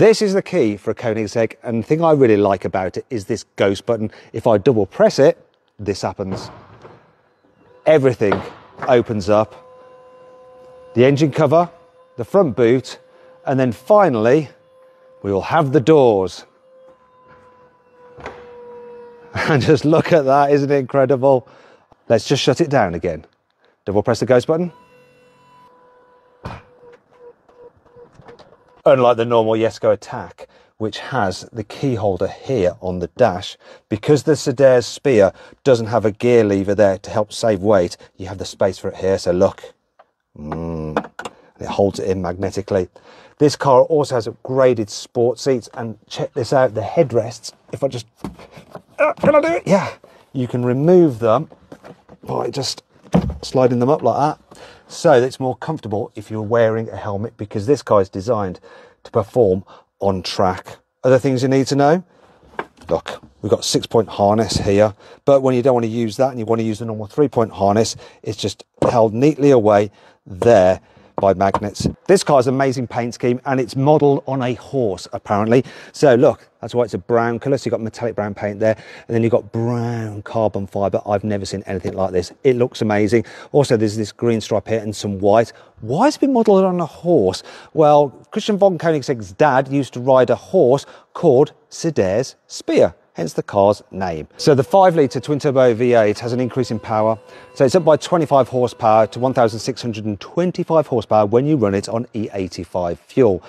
This is the key for a Koenigsegg, and the thing I really like about it is this ghost button. If I double press it, this happens. Everything opens up. The engine cover, the front boot, and then finally, we will have the doors. And just look at that, isn't it incredible? Let's just shut it down again. Double press the ghost button. Unlike the normal Jesko Attack, which has the key holder here on the dash, because the Sadair's Spear doesn't have a gear lever there to help save weight, you have the space for it here. So look, mm, it holds it in magnetically. This car also has upgraded sport seats, and check this out, the headrests, if I just, uh, can I do it? Yeah, you can remove them by just sliding them up like that so it's more comfortable if you're wearing a helmet because this car is designed to perform on track. Other things you need to know? Look, we've got six point harness here, but when you don't want to use that and you want to use the normal three point harness, it's just held neatly away there by magnets. This car has an amazing paint scheme and it's modelled on a horse apparently. So look, that's why it's a brown colour. So you've got metallic brown paint there and then you've got brown carbon fibre. I've never seen anything like this. It looks amazing. Also, there's this green stripe here and some white. Why has it been modelled on a horse? Well, Christian von Koenigsegg's dad used to ride a horse called Sadair's Spear hence the car's name. So the 5 litre twin turbo V8 has an increase in power. So it's up by 25 horsepower to 1,625 horsepower when you run it on E85 fuel.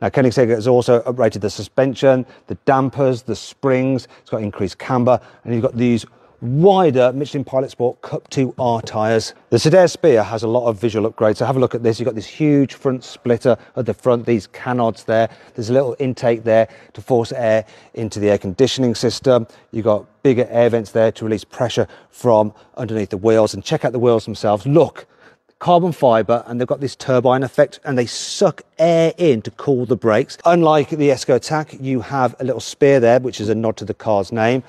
Now Koenigsegg has also uprated the suspension, the dampers, the springs, it's got increased camber, and you've got these wider Michelin Pilot Sport Cup 2R tyres. The Sadair's Spear has a lot of visual upgrades. So have a look at this. You've got this huge front splitter at the front, these canards there. There's a little intake there to force air into the air conditioning system. You've got bigger air vents there to release pressure from underneath the wheels. And check out the wheels themselves. Look, carbon fibre and they've got this turbine effect and they suck air in to cool the brakes. Unlike the Jesko Attack, you have a little spear there, which is a nod to the car's name.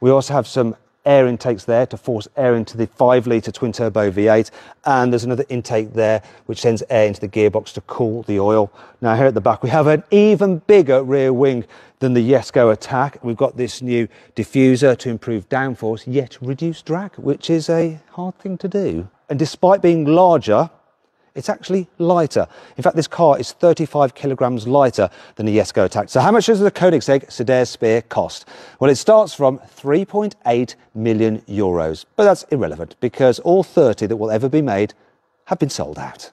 We also have some air intakes there to force air into the 5 litre twin turbo V8 and there's another intake there which sends air into the gearbox to cool the oil. Now here at the back we have an even bigger rear wing than the Jesko Attack. We've got this new diffuser to improve downforce yet reduce drag which is a hard thing to do. And despite being larger it's actually lighter. In fact, this car is 35 kilograms lighter than the Jesko Attack. So how much does the Koenigsegg Sadair's Spear cost? Well, it starts from 3.8 million euros, but that's irrelevant because all 30 that will ever be made have been sold out.